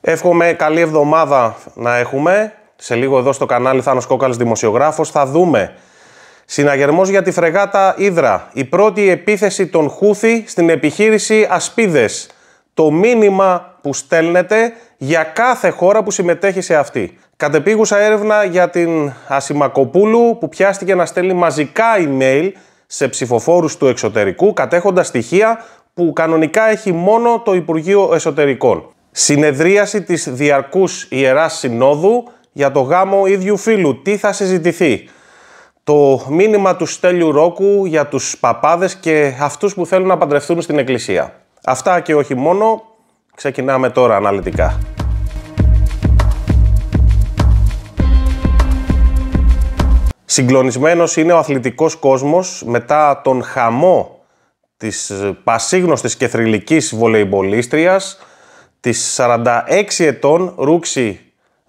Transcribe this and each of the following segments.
Εύχομαι καλή εβδομάδα να έχουμε. Σε λίγο εδώ στο κανάλι Θάνος Κόκαλης Δημοσιογράφος θα δούμε Συναγερμός για τη φρεγάτα Ήδρα. Η πρώτη επίθεση των Χούθη στην επιχείρηση Ασπίδες. Το μήνυμα που στέλνεται για κάθε χώρα που συμμετέχει σε αυτή. Κατεπίγουσα έρευνα για την Ασημακοπούλου που πιάστηκε να στέλνει μαζικά email σε ψηφοφόρους του εξωτερικού κατέχοντας στοιχεία που κανονικά έχει μόνο το Υπουργείο Εσωτερικών. Συνεδρίαση της Διαρκούς Ιεράς Συνόδου για το γάμο ίδιου φίλου. Τι θα συζητηθεί; Το μήνυμα του Στέλιου Ρόκου για τους παπάδες και αυτούς που θέλουν να παντρευτούν στην Εκκλησία. Αυτά και όχι μόνο. Ξεκινάμε τώρα αναλυτικά. Συγκλονισμένος είναι ο αθλητικός κόσμος μετά τον χαμό της πασίγνωστης και θρηλυκής βολεϊμπολίστριας της 46 ετών Ρούξη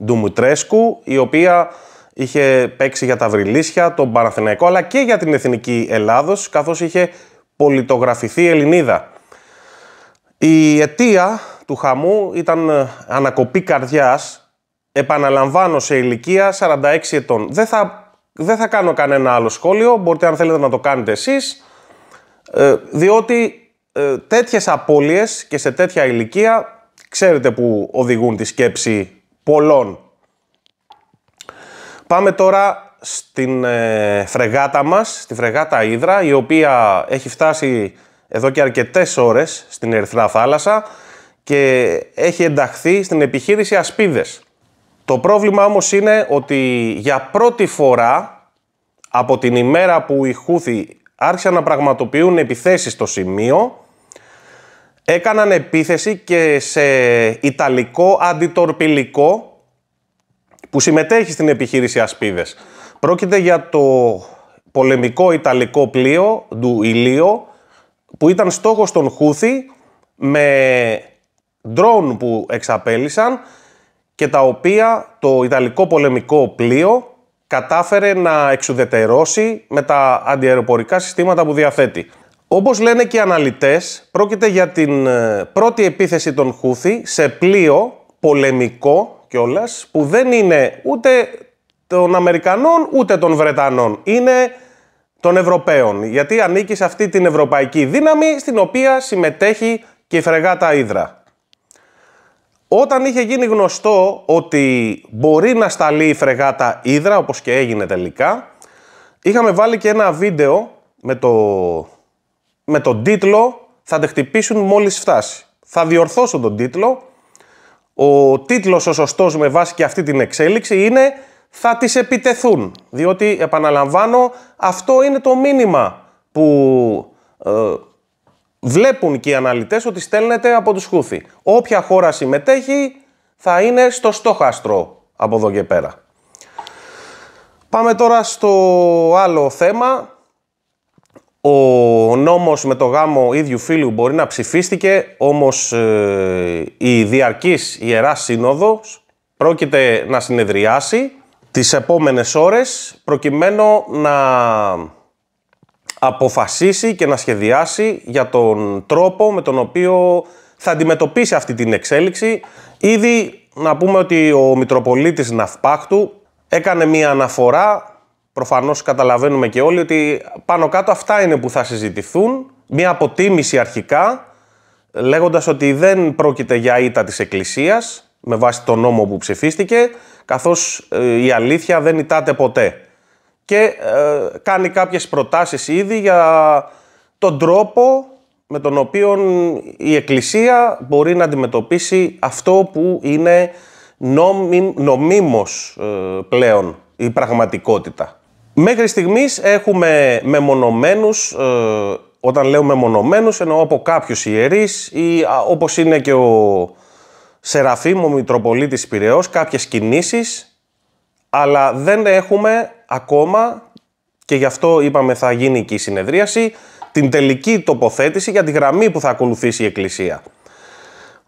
Ντουμουτρέσκου η οποία είχε παίξει για τα Βρυλίσια, τον Παναθηναϊκό αλλά και για την Εθνική Ελλάδος καθώς είχε πολιτογραφηθεί Ελληνίδα. Η αιτία του χαμού ήταν ανακοπή καρδιάς, επαναλαμβάνω σε ηλικία 46 ετών. Δεν θα δεν θα κάνω κανένα άλλο σχόλιο, μπορείτε αν θέλετε να το κάνετε εσείς, ε, διότι ε, τέτοιες απώλειες και σε τέτοια ηλικία ξέρετε που οδηγούν τη σκέψη πολλών. Πάμε τώρα στην ε, φρεγάτα μας, στη φρεγάτα Ήδρα, η οποία έχει φτάσει εδώ και αρκετές ώρες στην Ερυθρά Θάλασσα και έχει ενταχθεί στην επιχείρηση Ασπίδες. Το πρόβλημα όμως είναι ότι για πρώτη φορά από την ημέρα που οι Χούθοι άρχισαν να πραγματοποιούν επιθέσεις στο σημείο έκαναν επίθεση και σε Ιταλικό αντιτορπιλικό που συμμετέχει στην επιχείρηση Ασπίδες. Πρόκειται για το πολεμικό Ιταλικό πλοίο του Ηλίο που ήταν στόχος των Χούθη με ντρόουν που εξαπέλυσαν και τα οποία το Ιταλικό πολεμικό πλοίο κατάφερε να εξουδετερώσει με τα αντιαεροπορικά συστήματα που διαθέτει. Όπως λένε και οι αναλυτές, πρόκειται για την ε, πρώτη επίθεση των Χούθη σε πλοίο πολεμικό κιόλας, που δεν είναι ούτε των Αμερικανών ούτε των Βρετανών. Είναι των Ευρωπαίων, γιατί ανήκει σε αυτή την ευρωπαϊκή δύναμη στην οποία συμμετέχει και η φρεγάτα Ήδρα. Όταν είχε γίνει γνωστό ότι μπορεί να σταλεί η φρεγάτα Ήδρα, όπως και έγινε τελικά, είχαμε βάλει και ένα βίντεο με, το, με τον τίτλο «Θα τε χτυπήσουν μόλις φτάσει». Θα διορθώσω τον τίτλο. Ο τίτλος ο σωστός με βάση και αυτή την εξέλιξη είναι «Θα τις επιτεθούν». Διότι, επαναλαμβάνω, αυτό είναι το μήνυμα που ε, βλέπουν και οι αναλυτές ότι στέλνεται από τους Χούθη. Όποια χώρα συμμετέχει θα είναι στο στόχαστρο από εδώ και πέρα. Πάμε τώρα στο άλλο θέμα. Ο νόμος με το γάμο ίδιου φίλου μπορεί να ψηφίστηκε, όμως ε, η διαρκής Ιεράς Σύνοδος πρόκειται να συνεδριάσει τις επόμενες ώρες προκειμένου να αποφασίσει και να σχεδιάσει για τον τρόπο με τον οποίο θα αντιμετωπίσει αυτή την εξέλιξη. Ήδη να πούμε ότι ο Μητροπολίτης Ναυπάχτου έκανε μία αναφορά, προφανώς καταλαβαίνουμε και όλοι ότι πάνω κάτω αυτά είναι που θα συζητηθούν, μία αποτίμηση αρχικά, λέγοντας ότι δεν πρόκειται για ήττα της Εκκλησίας, με βάση τον νόμο που ψηφίστηκε, καθώς ε, η αλήθεια δεν ητάται ποτέ και ε, κάνει κάποιες προτάσεις ήδη για τον τρόπο με τον οποίο η Εκκλησία μπορεί να αντιμετωπίσει αυτό που είναι νομι, νομίμως ε, πλέον η πραγματικότητα. Μέχρι στιγμής έχουμε μεμονωμένους, ε, όταν λέω μεμονωμένους εννοώ από κάποιους ιερείς ή όπως είναι και ο Σεραφείμ, ο Μητροπολίτης Πυραιός, κάποιες κινήσεις αλλά δεν έχουμε ακόμα, και γι' αυτό είπαμε θα γίνει και η συνεδρίαση, την τελική τοποθέτηση για τη γραμμή που θα ακολουθήσει η Εκκλησία.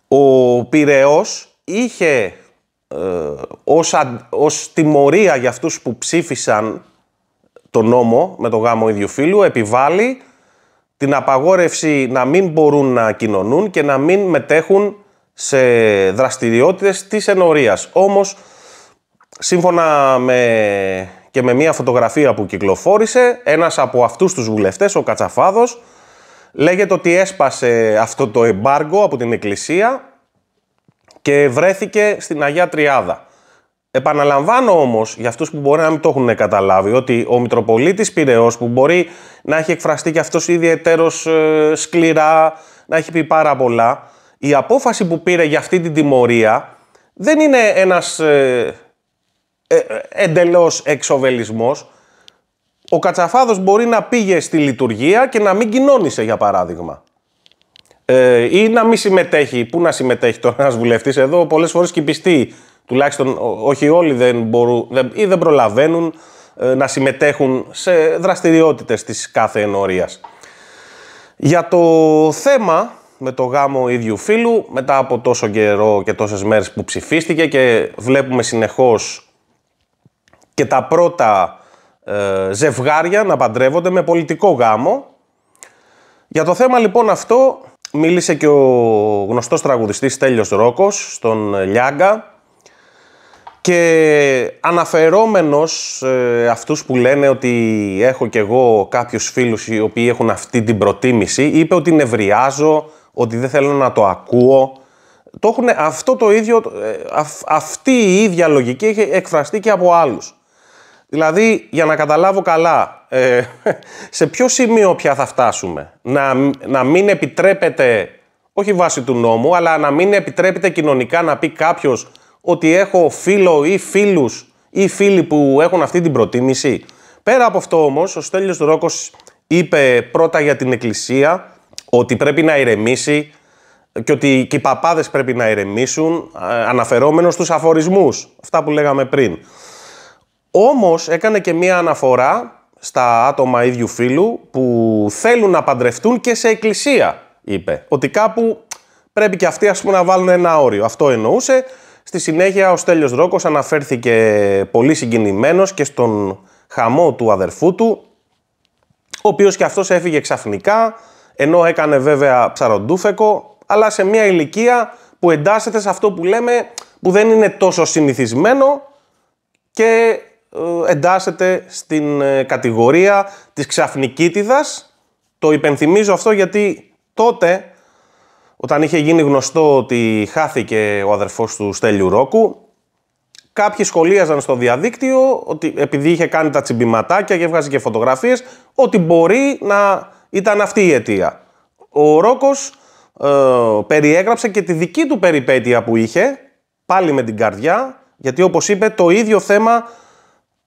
Ο Πυραιός είχε ε, ως, ως τιμωρία για αυτούς που ψήφισαν το νόμο με το γάμο ίδιου φίλου, επιβάλλει την απαγόρευση να μην μπορούν να κοινωνούν και να μην μετέχουν σε δραστηριότητες της ενορίας. Όμως, σύμφωνα με, και με μια φωτογραφία που κυκλοφόρησε, ένας από αυτούς τους βουλευτές, ο Κατσαφάδος, λέγεται ότι έσπασε αυτό το εμπάργκο από την Εκκλησία και βρέθηκε στην Αγία Τριάδα. Επαναλαμβάνω όμως, για αυτούς που μπορεί να μην το έχουν καταλάβει, ότι ο Μητροπολίτης Πυραιός που μπορεί να έχει εκφραστεί και αυτός ιδιαίτερος ε, σκληρά, να έχει πει πάρα πολλά, η απόφαση που πήρε για αυτή την τιμωρία δεν είναι ένας ε, ε, εντελώς εξοβελισμός. Ο Κατσαφάδος μπορεί να πήγε στη λειτουργία και να μην κοινώνησε, για παράδειγμα. Ε, ή να μην συμμετέχει. Πού να συμμετέχει τώρα ένας βουλευτής; Εδώ, πολλές φορές και πιστοί. Τουλάχιστον όχι όλοι δεν μπορούν ή δεν προλαβαίνουν ε, να συμμετέχουν σε δραστηριότητες της κάθε ενορίας. Για το θέμα με το γάμο ίδιου φίλου, μετά από τόσο καιρό και τόσες μέρες που ψηφίστηκε και βλέπουμε συνεχώς και τα πρώτα ε, ζευγάρια να παντρεύονται με πολιτικό γάμο. Για το θέμα λοιπόν αυτό μίλησε και ο γνωστός τραγουδιστής Τέλειος Ρόκος στον Λιάγκα και αναφερόμενος ε, αυτούς που λένε ότι έχω κι εγώ κάποιους φίλους οι οποίοι έχουν αυτή την προτίμηση, είπε ότι νευριάζω, ότι δεν θέλω να το ακούω. Το έχουν, αυτό το ίδιο, ε, αυτή η ίδια λογική έχει εκφραστεί και από άλλους. Δηλαδή, για να καταλάβω καλά, ε, σε ποιο σημείο πια θα φτάσουμε; Να, να μην επιτρέπεται, όχι βάσει του νόμου, αλλά να μην επιτρέπεται κοινωνικά να πει κάποιος ότι έχω φίλο ή φίλους ή φίλοι που έχουν αυτή την προτίμηση. Πέρα από αυτό όμως, ο Στέλιος Ρόκος είπε πρώτα για την Εκκλησία ότι πρέπει να ηρεμήσει και ότι και οι παπάδες πρέπει να ηρεμήσουν αναφερόμενος στους αφορισμούς, αυτά που λέγαμε πριν. Όμως έκανε και μία αναφορά στα άτομα ίδιου φίλου που θέλουν να παντρευτούν και σε εκκλησία, είπε. Ότι κάπου πρέπει και αυτοί ας πούμε να βάλουν ένα όριο. Αυτό εννοούσε Στη συνέχεια ο Στέλιος Ρόκος αναφέρθηκε πολύ συγκινημένος και στον χαμό του αδερφού του, ο οποίος και αυτός έφυγε ξαφνικά, ενώ έκανε βέβαια ψαροντούφεκο, αλλά σε μια ηλικία που εντάσσεται σε αυτό που λέμε που δεν είναι τόσο συνηθισμένο και ε, εντάσσεται στην ε, κατηγορία της ξαφνικίτιδας. Το υπενθυμίζω αυτό γιατί τότε όταν είχε γίνει γνωστό ότι χάθηκε ο αδερφός του Στέλιου Ρόκου, κάποιοι σχολίαζαν στο διαδίκτυο ότι επειδή είχε κάνει τα τσιμπηματάκια και έβγαζε και φωτογραφίες, ότι μπορεί να ήταν αυτή η αιτία. Ο Ρόκος ε, περιέγραψε και τη δική του περιπέτεια που είχε, πάλι με την καρδιά, γιατί όπως είπε το ίδιο θέμα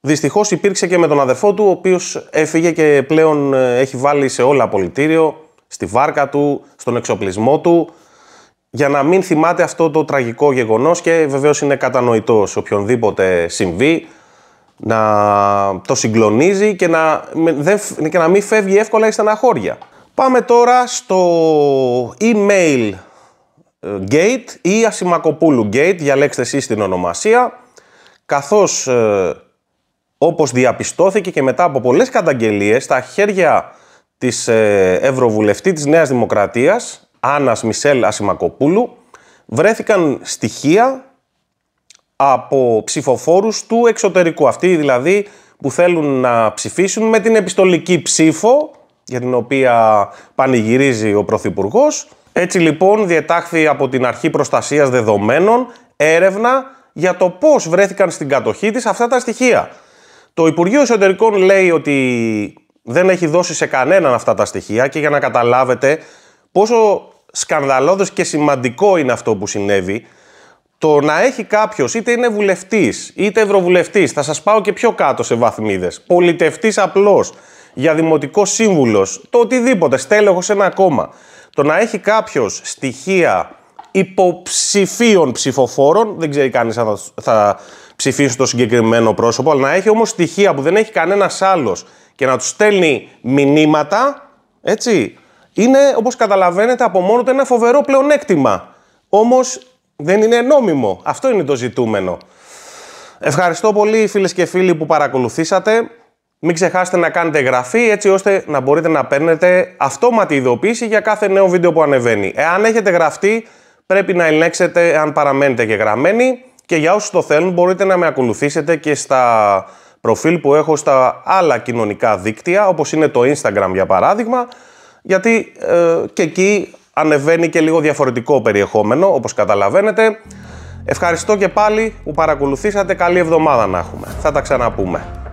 δυστυχώς υπήρξε και με τον αδερφό του, ο οποίος έφυγε και πλέον ε, έχει βάλει σε όλα απολυτήριο στη βάρκα του, στον εξοπλισμό του, για να μην θυμάται αυτό το τραγικό γεγονός και βεβαίως είναι κατανοητός σε οποιονδήποτε συμβεί να το συγκλονίζει και να, δεν, και να μην φεύγει εύκολα η στεναχώρια. Πάμε τώρα στο email ε, gate ή Ασημακοπούλου gate, διαλέξτε εσείς την ονομασία, καθώς ε, όπως διαπιστώθηκε και μετά από πολλές καταγγελίες, στα χέρια της ε, Ευρωβουλευτή της Νέας Δημοκρατίας, Άννας Μισελ Ασημακοπούλου, βρέθηκαν στοιχεία από ψηφοφόρους του εξωτερικού. Αυτοί δηλαδή που θέλουν να ψηφίσουν με την επιστολική ψήφο, για την οποία πανηγυρίζει ο Πρωθυπουργός. Έτσι λοιπόν διετάχθη από την Αρχή Προστασίας Δεδομένων έρευνα για το πώς βρέθηκαν στην κατοχή της αυτά τα στοιχεία. Το Υπουργείο Εσωτερικών λέει ότι δεν έχει δώσει σε κανέναν αυτά τα στοιχεία και για να καταλάβετε πόσο σκανδαλώδες και σημαντικό είναι αυτό που συνέβη, το να έχει κάποιος είτε είναι βουλευτής είτε ευρωβουλευτής, θα σας πάω και πιο κάτω σε βαθμίδες, πολιτευτής απλός, για δημοτικός σύμβουλος, το οτιδήποτε, στέλεχος σε ένα κόμμα, το να έχει κάποιος στοιχεία υποψηφίων ψηφοφόρων, δεν ξέρει κανείς αν θα, θα ψηφίσει το συγκεκριμένο πρόσωπο, αλλά να έχει όμως στοιχεία που δεν έχει κανένας άλλος και να τους στέλνει μηνύματα, έτσι, είναι όπως καταλαβαίνετε από μόνο του ένα φοβερό πλεονέκτημα. Όμως δεν είναι νόμιμο. Αυτό είναι το ζητούμενο. Ευχαριστώ πολύ φίλες και φίλοι που παρακολουθήσατε. Μην ξεχάσετε να κάνετε εγγραφή έτσι ώστε να μπορείτε να παίρνετε αυτόματη ειδοποίηση για κάθε νέο βίντεο που ανεβαίνει. Εάν έχετε γραφτεί, πρέπει να ελέγξετε αν παραμένετε και γραμμένοι και για όσους το θέλουν μπορείτε να με ακολουθήσετε και στα προφίλ που έχω στα άλλα κοινωνικά δίκτυα όπως είναι το Instagram για παράδειγμα γιατί ε, και εκεί ανεβαίνει και λίγο διαφορετικό περιεχόμενο όπως καταλαβαίνετε. Ευχαριστώ και πάλι που παρακολουθήσατε. Καλή εβδομάδα να έχουμε. Θα τα ξαναπούμε.